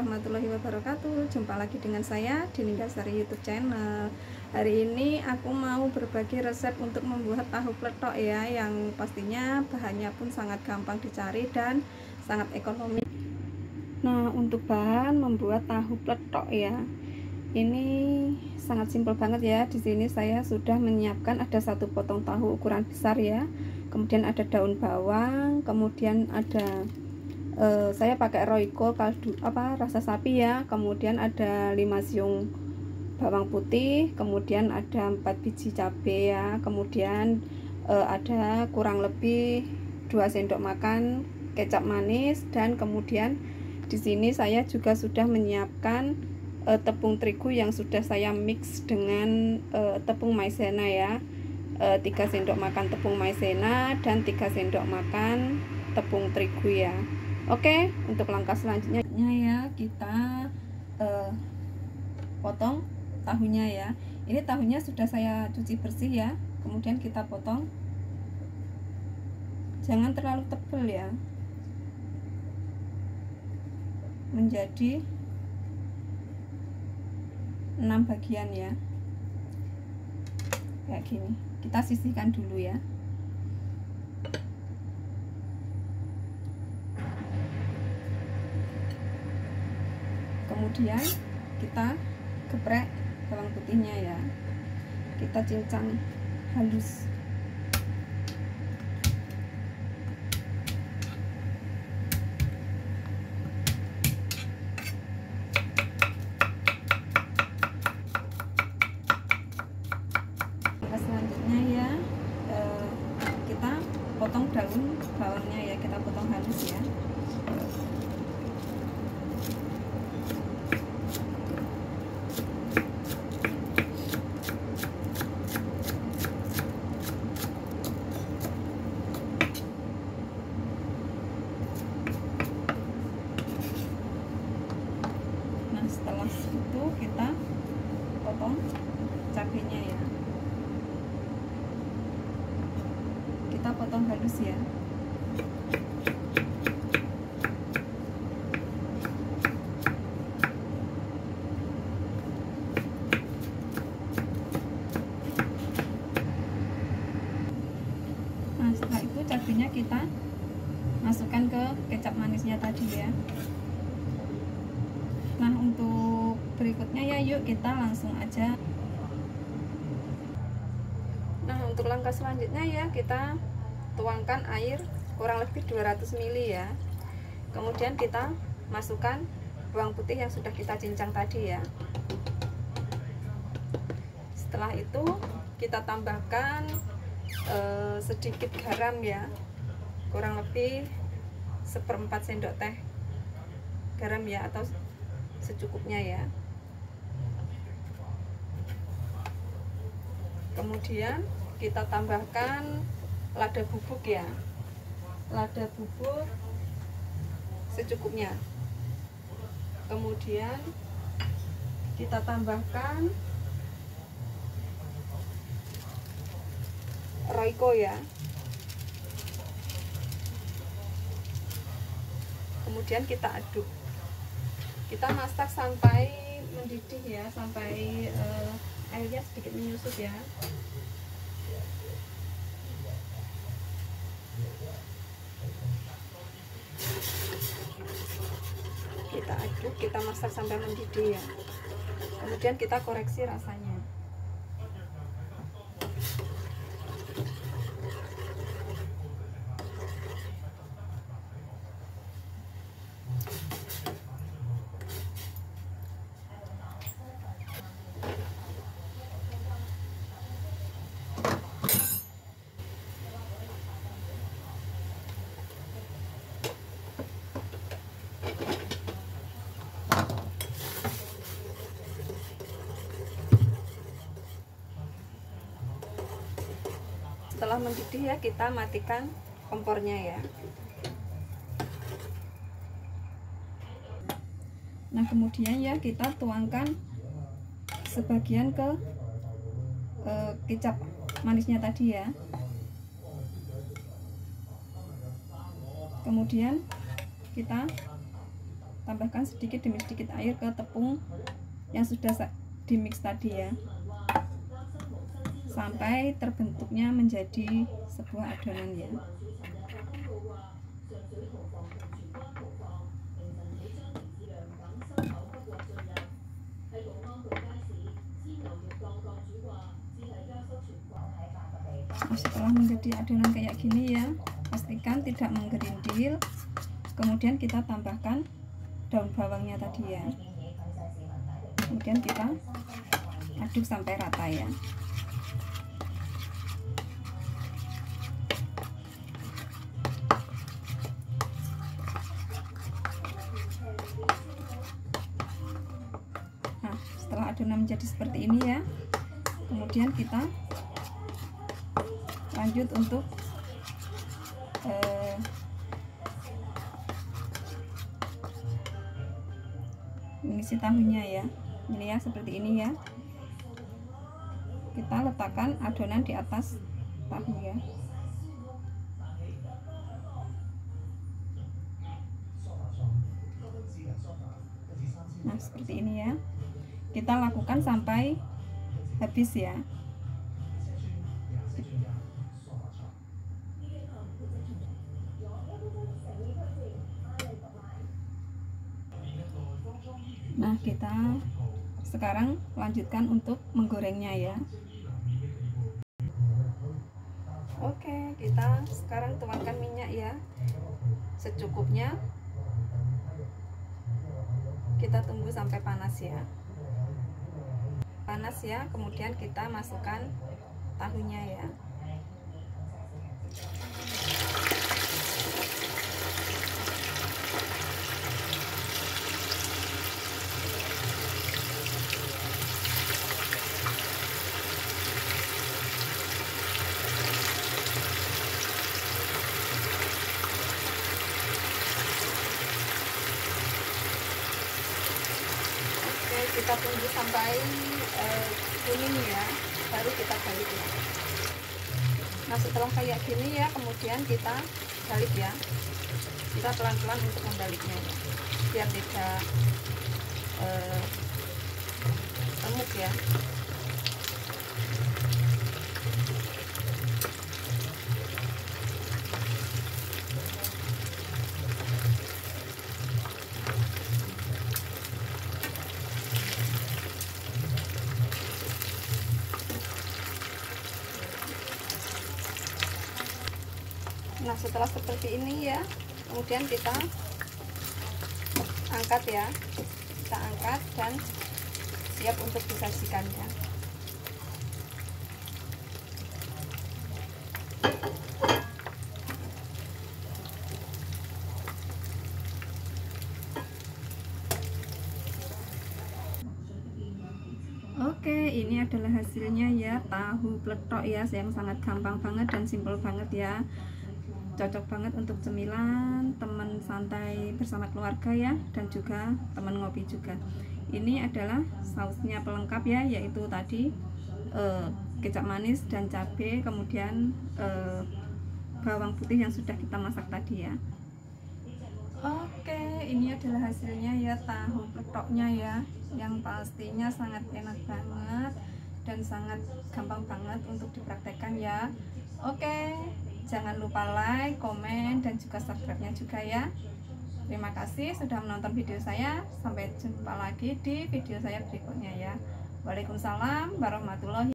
warahmatullahi wabarakatuh. Jumpa lagi dengan saya di Ninggasari youtube channel. Hari ini aku mau berbagi resep untuk membuat tahu pletok ya Yang pastinya bahannya pun sangat gampang dicari dan sangat ekonomi. Nah untuk bahan membuat tahu pletok ya ini sangat simpel banget ya. Di sini saya sudah menyiapkan ada satu potong tahu ukuran besar ya. Kemudian ada daun bawang kemudian ada uh, saya pakai royco kaldu apa rasa sapi ya. Kemudian ada 5 siung bawang putih kemudian ada 4 biji cabai ya. Kemudian uh, ada kurang lebih 2 sendok makan kecap manis. Dan kemudian di sini saya juga sudah menyiapkan uh, tepung terigu yang sudah saya mix dengan uh, tepung maizena ya. Uh, 3 sendok makan tepung maizena dan 3 sendok makan tepung terigu ya Oke, untuk langkah selanjutnya ya kita uh, potong tahunya ya. Ini tahunya sudah saya cuci bersih ya. Kemudian kita potong. Jangan terlalu tebal ya. Menjadi 6 bagian ya. Kayak gini. Kita sisihkan dulu ya. Kemudian kita geprek bawang putihnya ya. Kita cincang halus. Selanjutnya ya eh, kita potong daun bawangnya ya kita potong halus ya itu kita potong cabenya ya. Kita potong halus ya nah setelah itu cabenya kita masukkan ke kecap manisnya tadi ya nah untuk berikutnya ya yuk kita langsung aja. Nah untuk langkah selanjutnya ya kita tuangkan air kurang lebih 200 ml ya. Kemudian kita masukkan bawang putih yang sudah kita cincang tadi ya. Setelah itu kita tambahkan eh, sedikit garam ya. Kurang lebih seperempat sendok teh garam ya atau secukupnya ya kemudian kita tambahkan lada bubuk ya. Lada bubuk secukupnya. Kemudian kita tambahkan roiko ya. Kemudian kita aduk. Kita masak sampai mendidih ya sampai uh, airnya sedikit menyusut ya. Kita aduk kita masak sampai mendidih ya. Kemudian kita koreksi rasanya setelah mendidih ya kita matikan kompornya ya. Nah kemudian ya kita tuangkan sebagian ke eh, kecap manisnya tadi ya. Kemudian kita tambahkan sedikit demi sedikit air ke tepung yang sudah di mix tadi ya. Sampai terbentuknya menjadi sebuah adonan ya. Setelah menjadi adonan kayak gini ya pastikan tidak menggerindil. Kemudian kita tambahkan daun bawangnya tadi ya. Kemudian kita aduk sampai rata ya. Nah setelah adonan menjadi seperti ini ya kemudian kita lanjut untuk mengisi tahunya ya. Ini ya seperti ini ya. Kita letakkan adonan di atas tahu ya. Nah seperti ini ya. Kita lakukan sampai habis ya Nah, kita sekarang lanjutkan untuk menggorengnya ya. Oke, kita sekarang tuangkan minyak ya. Secukupnya. Kita tunggu sampai panas ya. Panas ya, kemudian kita masukkan tahunya ya. Kita tunggu sampai uh, kuning ya baru kita balik ya. Nah setelah kayak gini ya kemudian kita balik ya. Kita pelan-pelan untuk membaliknya. Ya. biar tidak uh, remuk ya setelah seperti ini ya. Kemudian kita angkat ya. Kita angkat dan siap untuk disajikannya. Oke, ini adalah hasilnya ya. Tahu pletok ya, yang sangat gampang banget dan simpel banget ya cocok banget untuk cemilan teman santai bersama keluarga ya dan juga teman ngopi juga ini adalah sausnya pelengkap ya yaitu tadi eh, kecap manis dan cabai kemudian eh, bawang putih yang sudah kita masak tadi ya Oke, ini adalah hasilnya ya tahu petoknya ya, yang pastinya sangat enak banget dan sangat gampang banget untuk dipraktekkan ya. Oke, Jangan lupa like, komen, dan juga subscribe-nya juga ya. Terima kasih sudah menonton video saya. Sampai jumpa lagi di video saya berikutnya ya. Waalaikumsalam warahmatullahi